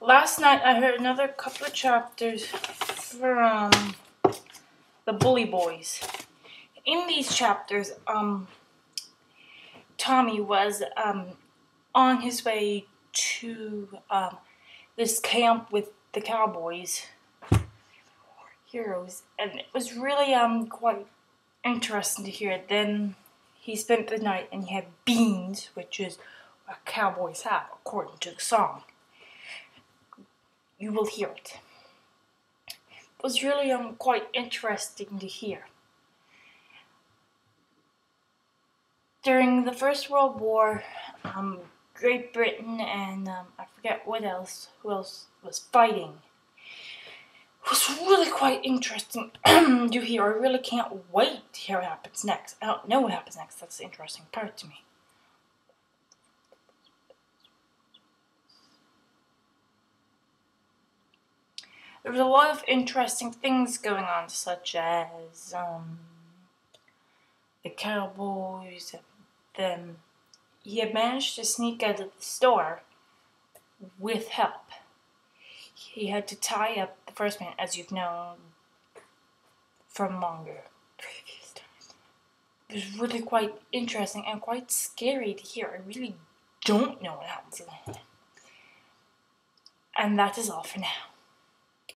Last night I heard another couple of chapters from the Bully Boys. In these chapters, um, Tommy was um, on his way to um, this camp with the cowboys heroes and it was really um quite interesting to hear then he spent the night and he had beans which is what cowboys have according to the song you will hear it it was really um quite interesting to hear during the first world war um Great Britain and um, I forget what else, who else was fighting. It was really quite interesting to hear. I really can't wait to hear what happens next. I don't know what happens next. That's the interesting part to me. There was a lot of interesting things going on, such as um, the Cowboys, them he had managed to sneak out of the store with help. He had to tie up the first man, as you've known from longer previous times. It was really quite interesting and quite scary to hear. I really don't know what happens. And that is all for now.